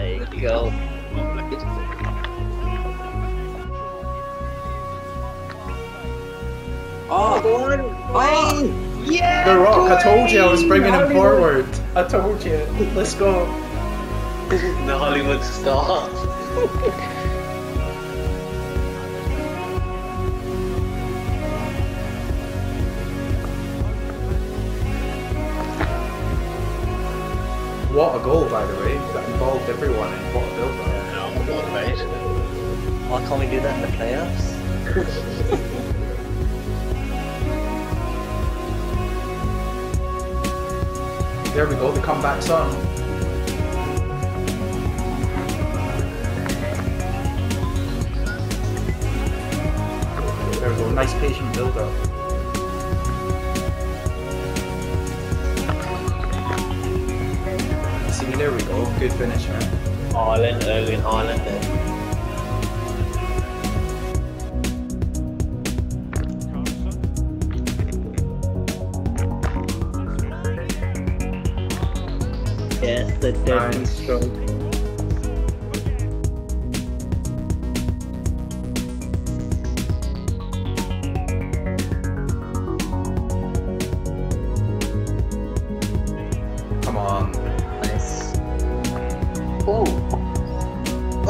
Oh, my bloody god. Oh, go on, oh. Wayne! Yeah! The Rock, I told you I was Dwayne! bringing him forward. I told you. Let's go. the Hollywood star. What a goal, by the way. That involved everyone and what a build up. Why can't we do that in the playoffs? There we go, the comeback's on. There we go, nice patient build up. There we go, good finish, man. Haaland, Erling Haaland there. Yes, the deadly Nice. stroke.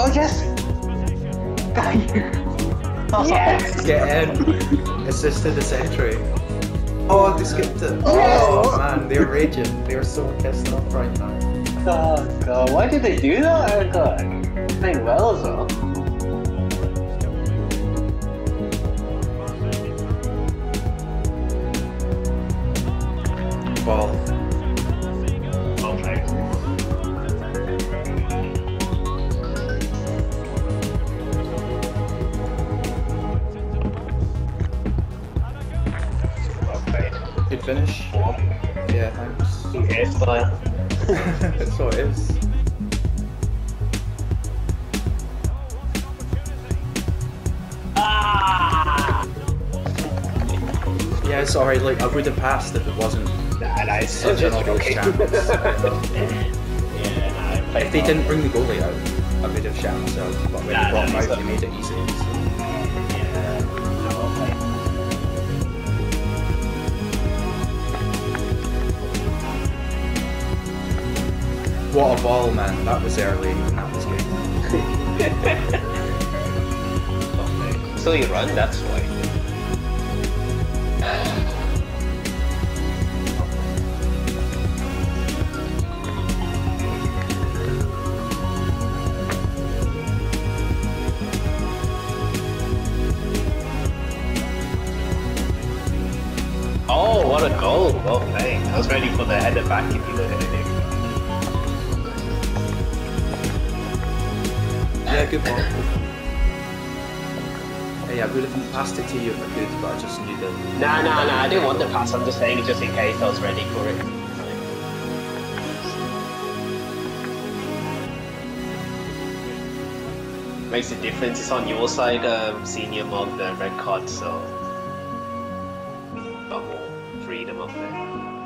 Oh, yes! yes! Get in. Assist to the century. Oh, they skipped it. Oh. Oh, man, they're raging. They're so pissed off right now. Oh god, why did they do that? Oh god. Playing well as well. Finish. Yeah, thanks. Hairstyle. That's what it is. Ah! Yeah, sorry, like, I would have passed if it wasn't Nah, nah, it's such an obvious okay. chance. yeah, nah, if they didn't bring the goalie out, I would have shot myself. But when Nah, they brought him out, they made it easy. so. What a ball, man. That was early, that was good. So you run, that's why. Oh, what a goal! Well played. I was ready for the header back if you were headed Yeah, good one. Hey, I would have passed it to you if I could, but I just knew that. Nah, nah, nah, I didn't want the pass, I'm just saying it just in case I was ready for it. Makes a difference, it's on your side, um, senior mob, the red card, so. Double freedom of there.